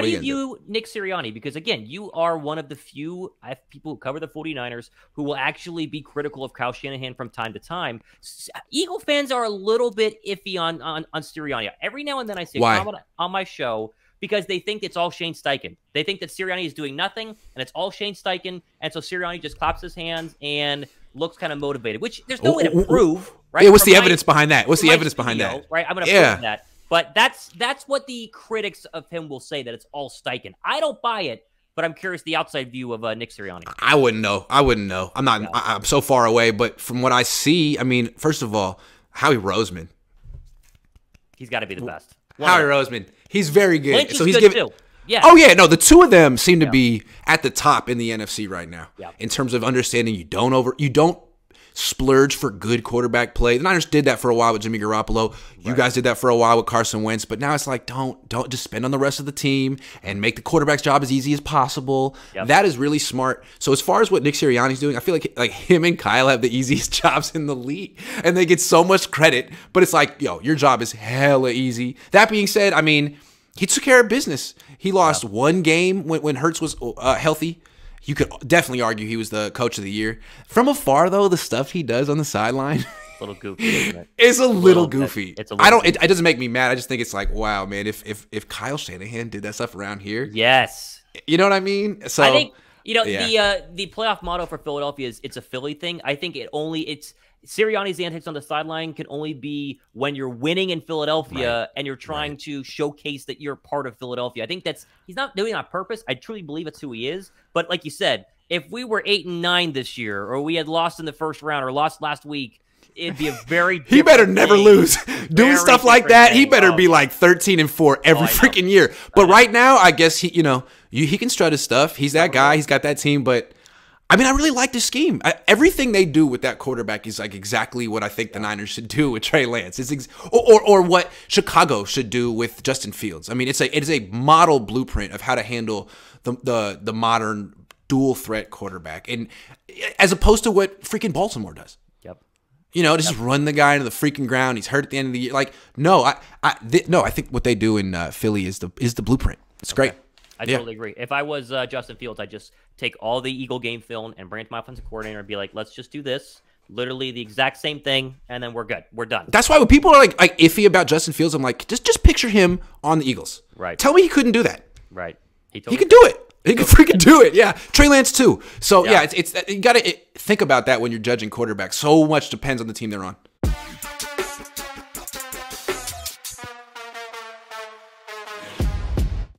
How do you view Nick Sirianni? Because again, you are one of the few I- people who cover the 49ers who will actually be critical of Kyle Shanahan from time to time. Eagle fans are a little bit iffy on on, on Sirianni. Every now and then I say Why? on my show because they think it's all Shane Steichen. They think that Sirianni is doing nothing and it's all Shane Steichen, and so Sirianni just claps his hands and looks kind of motivated. Which there's no way to prove. Right? Yeah, what's From the my- evidence behind that? What's the evidence behind that? Right, I'm gonna Yeah. prove that. But that's that's what the critics of him will say that it's all Steichen. I don't buy it, but I'm curious the outside view of uh, Nick Sirianni. I wouldn't know. I wouldn't know. I'm not. Yeah. I, I'm so far away. But from what I see, I mean, first of all, Howie Roseman. He's got to be the best. One Howie Roseman. He's very good. Lynch so he's good giving. too. Yeah. Oh yeah, no, the two of them seem to Yeah. be at the top in the NFC right now. Yeah. In terms of understanding you don't over you don't splurge for good quarterback play. The Niners did that for a while with Jimmy Garoppolo. You guys did that for a while with Carson Wentz, but now it's like don't don't just spend on the rest of the team and make the quarterback's job as easy as possible. Yep. That is really smart. So as far as what Nick Sirianni's doing, I feel like like him and Kyle have the easiest jobs in the league and they get so much credit, but it's like, yo, your job is hella easy. That being said, I mean, he took care of business. He lost one game when, when Hurts was uh, healthy. You could definitely argue he was the coach of the year. From afar, though, the stuff he does on the sideline A little goofy, isn't it? is a little Little- goofy. it's a I don't. It, it doesn't make me mad. I just think it's like, wow, man. If if if Kyle Shanahan did that stuff around here, Yes. you know what I mean? So I think you know yeah. the uh, the playoff motto for Philadelphia is it's a Philly thing. I think it only it's Sirianni's antics on the sideline can only be when you're winning in Philadelphia and you're trying to showcase that you're part of Philadelphia. I think that's he's not doing it on purpose. I truly believe it's who he is. But like you said, if we were eight and nine this year, or we had lost in the first round, or lost last week, it'd be a very He better never thing. lose. Doing stuff like that, he better Oh. be like 13 and 4 every I know. freaking year. But right now, I guess he, you know, you, he can strut his stuff. He's that guy. He's got that team. But I mean, I really like the scheme. I, everything they do with that quarterback is like exactly what I think the Niners should do with Trey Lance. It's ex- or, or or what Chicago should do with Justin Fields. I mean, it's a it is a model blueprint of how to handle the the the modern dual threat quarterback, and as opposed to what freaking Baltimore does. Yep. You know, just run the guy into the freaking ground. He's hurt at the end of the year. Like, no, I, I, th- no, I think what they do in uh, Philly is the is the blueprint. It's great. I Yeah. totally agree. If I was uh, Justin Fields, I'd just take all the Eagle game film and bring it to my offensive coordinator and be like, let's just do this. Literally the exact same thing, and then we're good. We're done. That's why when people are like like iffy about Justin Fields, I'm like, just just picture him on the Eagles. Right. Tell me he couldn't do that. right. He, He could do it. He could freaking do it. Yeah. Trey Lance too. So yeah, Yeah. it's it's you got to think about that when you're judging quarterbacks. So much depends on the team they're on.